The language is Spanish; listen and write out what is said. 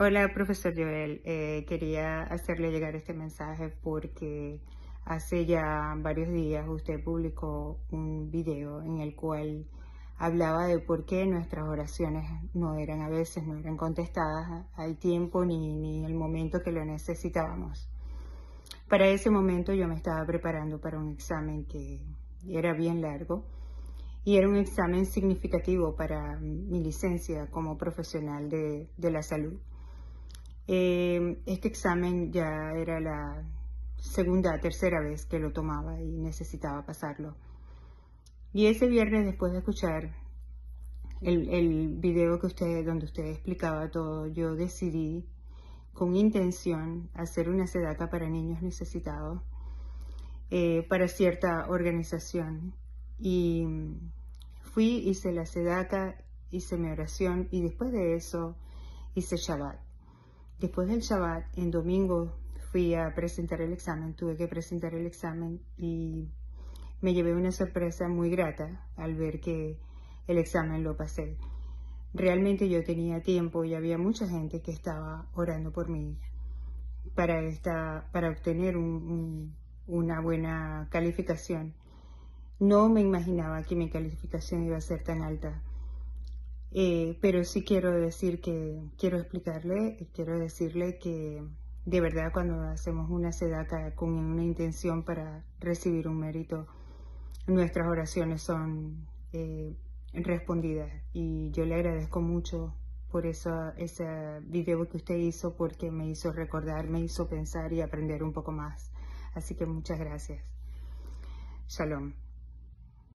Hola, profesor Joel. Eh, quería hacerle llegar este mensaje porque hace ya varios días usted publicó un video en el cual hablaba de por qué nuestras oraciones no eran a veces, no eran contestadas al tiempo ni, ni el momento que lo necesitábamos. Para ese momento yo me estaba preparando para un examen que era bien largo y era un examen significativo para mi licencia como profesional de, de la salud. Eh, este examen ya era la segunda, tercera vez que lo tomaba y necesitaba pasarlo. Y ese viernes, después de escuchar el, video que usted, donde usted explicaba todo, yo decidí con intención hacer una sedata para niños necesitados eh, para cierta organización. Y fui, hice la sedata, hice mi oración y después de eso hice Shabbat. Después del Shabbat, en domingo, fui a presentar el examen, tuve que presentar el examen y me llevé una sorpresa muy grata al ver que el examen lo pasé. Realmente yo tenía tiempo y había mucha gente que estaba orando por mí para, esta, para obtener una buena calificación. No me imaginaba que mi calificación iba a ser tan alta. Eh, pero sí quiero decir que, quiero explicarle, quiero decirle que de verdad cuando hacemos una sedata con una intención para recibir un mérito, nuestras oraciones son eh, respondidas y yo le agradezco mucho por eso, ese video que usted hizo porque me hizo recordar, me hizo pensar y aprender un poco más. Así que muchas gracias. Shalom.